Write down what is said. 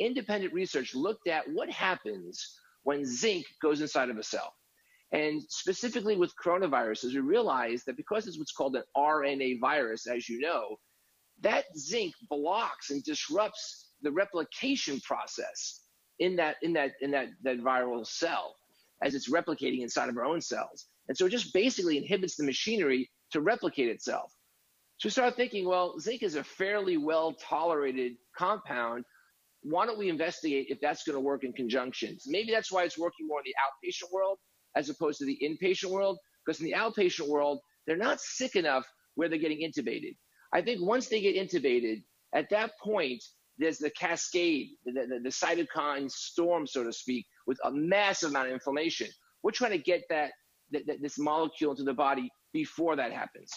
independent research looked at what happens when zinc goes inside of a cell. And specifically with coronaviruses, we realized that because it's what's called an RNA virus, as you know, that zinc blocks and disrupts the replication process in that in that in that, that viral cell as it's replicating inside of our own cells. And so it just basically inhibits the machinery to replicate itself. So we started thinking, well, zinc is a fairly well tolerated compound. Why don't we investigate if that's going to work in conjunction? Maybe that's why it's working more in the outpatient world as opposed to the inpatient world. Because in the outpatient world, they're not sick enough where they're getting intubated. I think once they get intubated, at that point, there's the cascade, the, the, the cytokine storm, so to speak, with a massive amount of inflammation. We're trying to get that, that, that this molecule into the body before that happens.